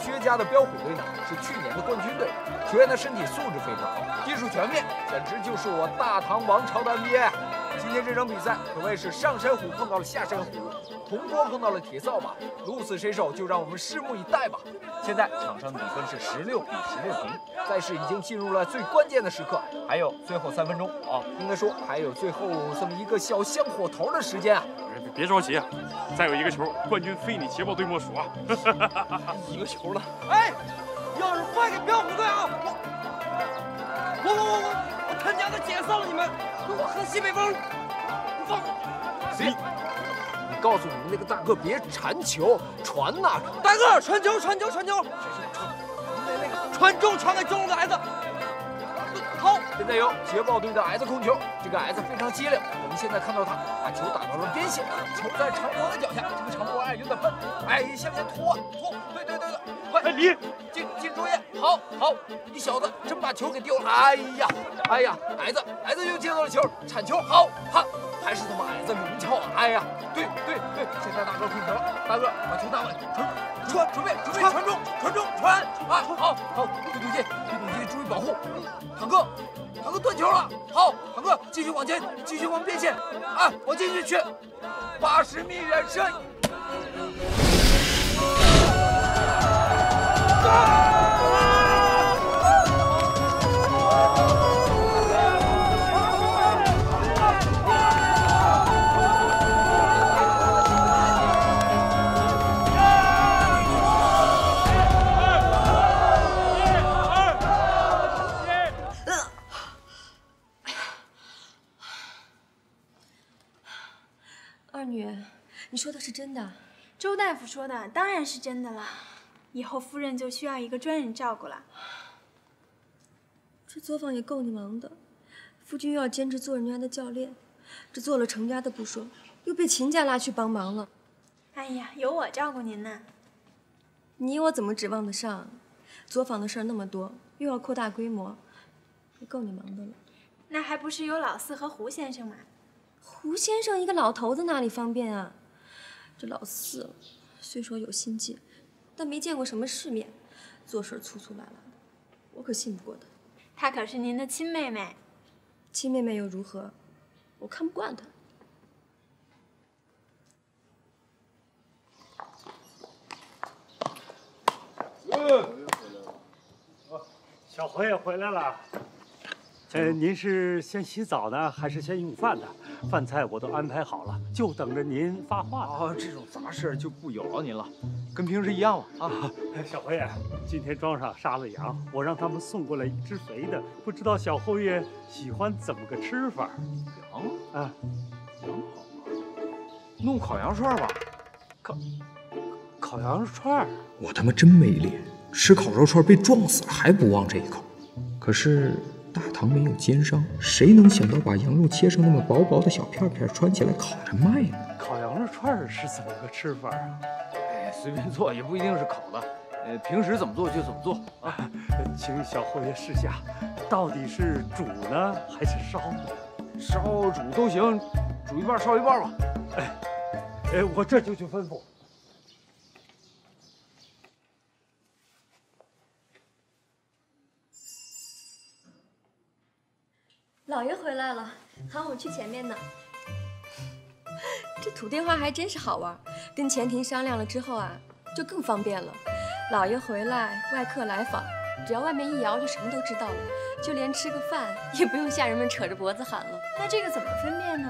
薛家的彪虎队呢是去年的冠军队，球员的身体素质非常好，技术全面，简直就是我大唐王朝的 NBA。今天这场比赛可谓是上山虎碰到了下山虎，铜锅碰到了铁扫把，鹿死谁手就让我们拭目以待吧。现在场上的比分是十六比十六平，赛事已经进入了最关键的时刻，还有最后三分钟啊，应该说还有最后这么一个小香火头的时间啊。别别着急啊，再有一个球，冠军非你捷豹队莫属啊！一个球了，哎，要是坏给彪虎队啊！我我我我我他娘的解散了你们！我喝西北风！你放谁？你告诉你们那个大个别缠球，传呐！大个传球传球传球！那那个传中传给中路的孩子。好，现在由捷豹队的矮子控球，这个矮子非常机灵。我们现在看到他把球打到了边线，球在长博的脚下，这个长博哎有点笨，哎向前拖拖，对对对对，快！哎你进进中线，好好，你小子真把球给丢了，哎呀哎呀，矮子矮子又接到了球，铲球好，哈，还是他妈矮子明窍啊，哎呀，对对对，现在大哥控球了，大哥把球打稳，传传准备准备传中传中传啊，好好推土机推土机注意保护，坦克。坦克断球了，好，坦克继续往前，继续往边线，啊，往进去去，八十米远射。说的是真的？周大夫说的当然是真的了。以后夫人就需要一个专人照顾了。这作坊也够你忙的，夫君又要兼职做人家的教练，这做了程家的不说，又被秦家拉去帮忙了。哎呀，有我照顾您呢。你我怎么指望得上？作坊的事儿那么多，又要扩大规模，也够你忙的了。那还不是有老四和胡先生吗？胡先生一个老头子哪里方便啊？这老四虽说有心计，但没见过什么世面，做事粗粗拉拉的，我可信不过他。她可是您的亲妹妹。亲妹妹又如何？我看不惯她。小侯爷回来了。呃，您是先洗澡呢，还是先用饭呢？饭菜我都安排好了，就等着您发话呢。啊，这种杂事就不有劳您了，跟平时一样嘛啊。[LAUGHS] 小侯爷，今天庄上杀了羊，我让他们送过来一只肥的，不知道小侯爷喜欢怎么个吃法？羊啊，羊好啊，弄烤羊串吧。烤烤羊肉串？我他妈真没脸，吃烤肉串被撞死了还不忘这一口。可是。大唐没有奸商，谁能想到把羊肉切成那么薄薄的小片片，穿起来烤着卖呢？烤羊肉串是怎么个吃法啊？哎，随便做也不一定是烤的，呃，平时怎么做就怎么做啊。[LAUGHS] 请小侯爷示下，到底是煮呢还是烧？烧煮都行，煮一半烧一半吧。哎，哎，我这就去吩咐。老爷回来了，喊我去前面呢。[LAUGHS] 这土电话还真是好玩，跟前庭商量了之后啊，就更方便了。老爷回来，外客来访，只要外面一摇，就什么都知道了，就连吃个饭也不用下人们扯着脖子喊了。那这个怎么分辨呢？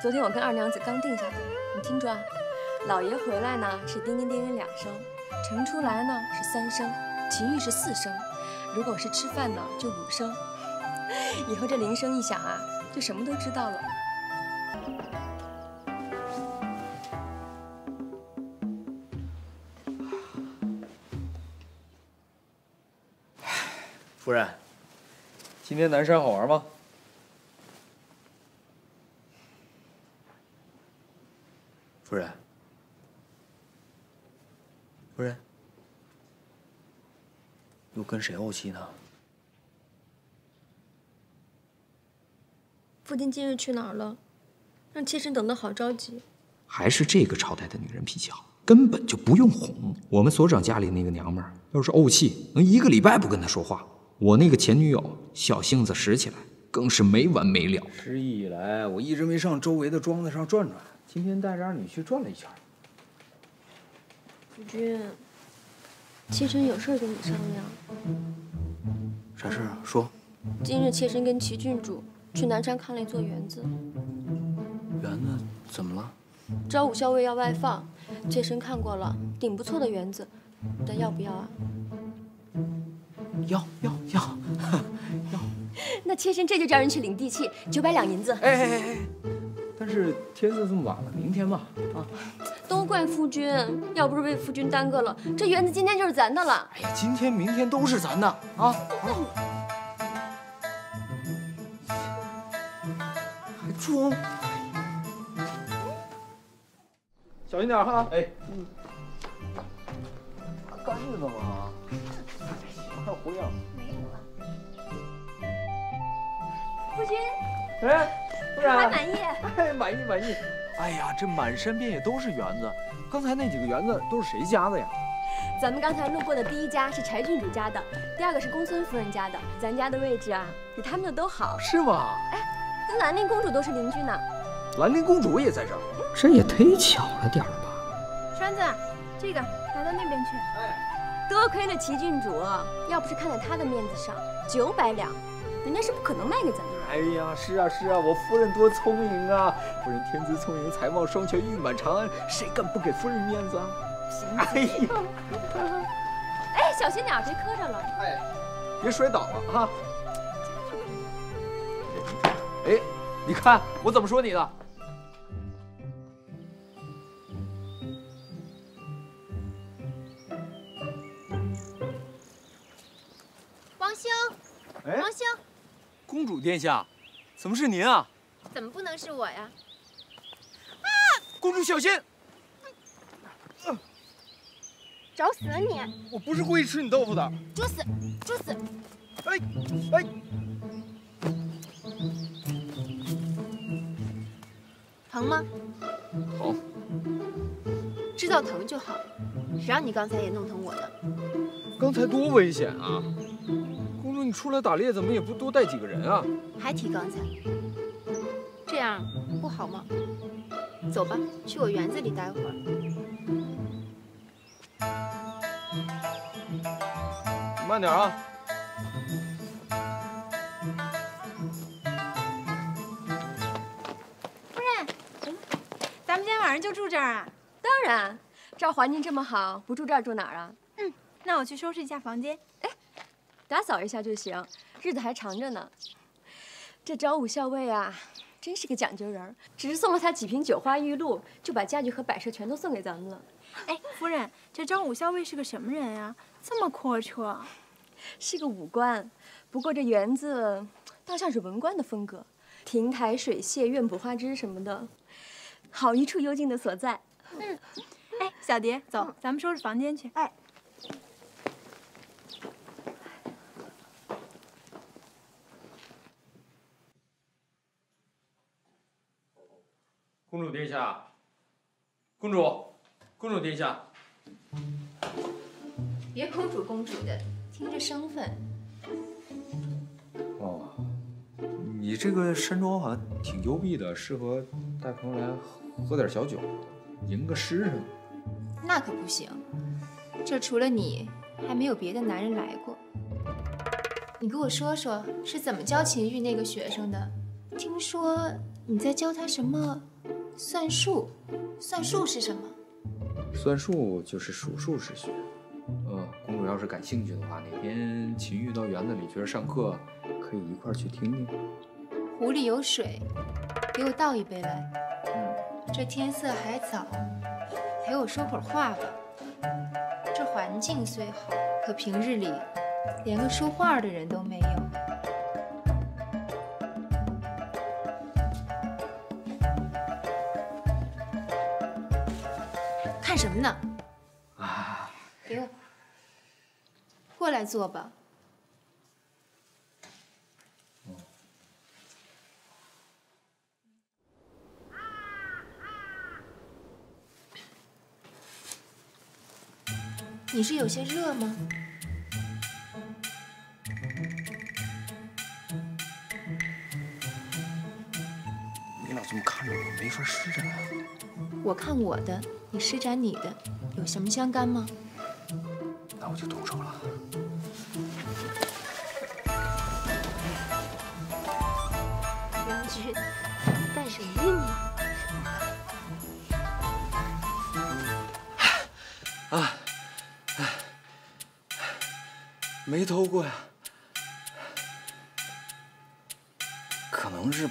昨天我跟二娘子刚定下的，你听着啊，老爷回来呢是叮叮叮叮两声，盛出来呢是三声，秦玉是四声，如果是吃饭呢就五声。以后这铃声一响啊，就什么都知道了。夫人，今天南山好玩吗？夫人，夫人，又跟谁怄气呢？父亲今日去哪儿了？让妾身等得好着急。还是这个朝代的女人脾气好，根本就不用哄。我们所长家里那个娘们儿，要是怄气，能一个礼拜不跟她说话。我那个前女友小性子使起来，更是没完没了。失忆以来，我一直没上周围的庄子上转转，今天带着二女去转了一圈。夫君，妾身有事跟你商量。啥事啊？说。今日妾身跟齐郡主去南山看了一座园子。园子怎么了？招武校尉要外放，妾身看过了，顶不错的园子，但要不要啊？要要要要！[LAUGHS] 那妾身这就叫人去领地契，九百两银子。哎哎哎！但是天色这么晚了，明天吧。啊！[LAUGHS] 都怪夫君，要不是被夫君耽搁了，这园子今天就是咱的了。哎呀，今天明天都是咱的啊！还装？小心点哈！哎，嗯，干着呢吗？还有回样？没有了。夫君，哎，夫人，还满意？哎，满意满意。哎呀，这满山遍野都是园子，刚才那几个园子都是谁家的呀？咱们刚才路过的第一家是柴郡主家的，第二个是公孙夫人家的。咱家的位置啊，比他们的都好。是吗？哎，跟兰陵公主都是邻居呢。兰陵公主也在这儿，这也忒巧了点儿吧？栓子，这个拿到那边去。哎，多亏了齐郡主，要不是看在她的面子上，九百两，人家是不可能卖给咱们的。哎呀，是啊是啊，我夫人多聪明啊！夫人天资聪颖，才貌双全，誉满长安，谁敢不给夫人面子啊？行。哎呀，[LAUGHS] 哎，小心点，别磕着了。哎，别摔倒了哈。哎，你看我怎么说你的？王兄，哎王兄，公主殿下，怎么是您啊？怎么不能是我呀？啊公主小心！找死啊你！我不是故意吃你豆腐的。猪死，猪死！哎哎，疼吗？疼。知道疼就好，谁让你刚才也弄疼我的？刚才多危险啊！公主，你出来打猎怎么也不多带几个人啊？还提刚才，这样不好吗？走吧，去我园子里待会儿。慢点啊！这儿啊？当然，这儿环境这么好，不住这儿住哪儿啊？嗯，那我去收拾一下房间。哎，打扫一下就行，日子还长着呢。这招武校尉啊，真是个讲究人，只是送了他几瓶酒花玉露，就把家具和摆设全都送给咱们了。哎，夫人，这昭武校尉是个什么人啊？这么阔绰？是个武官，不过这园子倒像是文官的风格，亭台水榭、院圃花枝什么的，好一处幽静的所在。嗯，哎，小蝶，走，咱们收拾房间去。哎，公主殿下，公主，公主殿下，别公主公主的，听着生分。哦，你这个山庄好像挺幽闭的，适合带朋友来喝喝点小酒，吟个诗什么。那可不行，这除了你，还没有别的男人来过。你给我说说，是怎么教秦玉那个学生的？听说你在教他什么算术？算术是什么？算术就是数数之学。呃，公主要是感兴趣的话，哪天秦玉到园子里觉得上课，可以一块儿去听听。湖里有水，给我倒一杯来。嗯，这天色还早，陪我说会儿话吧。这环境虽好，可平日里连个说话的人都没有。看什么呢？啊，给我过来坐吧。你是有些热吗？你老这么看着我，没法施展啊。我看我的，你施展你的，有什么相干吗？那我就动手了。将军，干什么没偷过呀，可能是？